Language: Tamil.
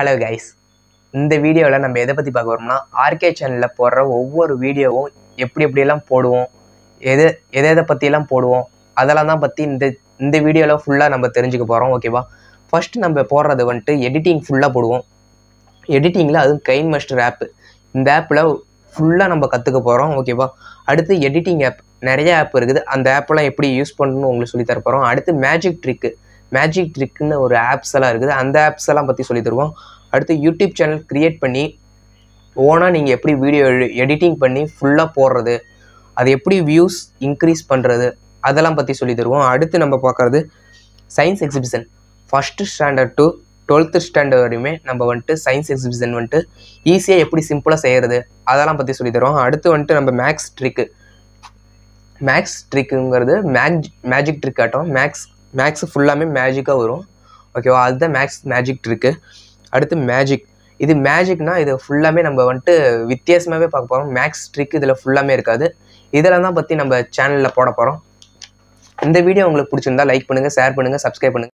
ஹலோ கைஸ் இந்த வீடியோவில் நம்ம எதை பற்றி பார்க்க வரோம்னா ஆர்கே சேனலில் போடுற ஒவ்வொரு வீடியோவும் எப்படி எப்படியெல்லாம் போடுவோம் எது எதை எதை பற்றியெல்லாம் போடுவோம் அதெல்லாம் தான் பற்றி இந்த இந்த வீடியோவில் ஃபுல்லாக நம்ம தெரிஞ்சுக்க போகிறோம் ஓகேவா ஃபஸ்ட்டு நம்ம போடுறது வந்துட்டு எடிட்டிங் ஃபுல்லாக போடுவோம். எடிட்டிங்கில் அதுவும் கைன் மாஸ்டர் ஆப்பு இந்த ஆப்பில் ஃபுல்லாக நம்ம கற்றுக்க போகிறோம் ஓகேவா அடுத்து எடிட்டிங் ஆப் நிறைய ஆப் இருக்குது. அந்த ஆப்பெல்லாம் எப்படி யூஸ் பண்ணணும்னு உங்களுக்கு சொல்லி போகிறோம் அடுத்து மேஜிக் ட்ரிக்கு மேஜிக் ட்ரிக்குன்னு ஒரு ஆப்ஸ் எல்லாம் இருக்குது. அந்த ஆப்ஸ் எல்லாம் பற்றி சொல்லி தருவோம். அடுத்து யூடியூப் சேனல் க்ரியேட் பண்ணி ஓனாக நீங்கள் எப்படி வீடியோ எடிட்டிங் பண்ணி ஃபுல்லாக போடுறது அது எப்படி வியூஸ் இன்க்ரீஸ் பண்ணுறது அதெல்லாம் பற்றி சொல்லி தருவோம். அடுத்து நம்ம பார்க்குறது science exhibition first standard to twelfth standard வரையுமே நம்ம வந்துட்டு சயின்ஸ் எக்ஸிபிஷன் வந்துட்டு ஈஸியாக எப்படி சிம்பிளாக செய்கிறது அதெல்லாம் பற்றி சொல்லி தருவோம். அடுத்து வந்துட்டு நம்ம மேக்ஸ் ட்ரிக்கு மேக்ஸ் ட்ரிக்குங்கிறது மேக் மேஜிக் ட்ரிக் ஆட்டம் மேக்ஸ் மேக்ஸ் ஃபுல்லாமே மேஜிக்காக வரும். ஓகேவா அதுதான் மேக்ஸ் மேஜிக் ட்ரிக்கு அடுத்து மேஜிக் இது மேஜிக்னா இது ஃபுல்லாமே நம்ம வந்துட்டு வித்தியாசமாகவே பார்க்க போகிறோம் மேக்ஸ் ட்ரிக் இதில் ஃபுல்லாமே இருக்காது. இதெல்லாம் தான் பற்றி நம்ம சேனலில் போட போகிறோம் இந்த வீடியோ உங்களுக்கு பிடிச்சிருந்தா லைக் பண்ணுங்கள் ஷேர் பண்ணுங்கள் சப்ஸ்கிரைப் பண்ணுங்கள்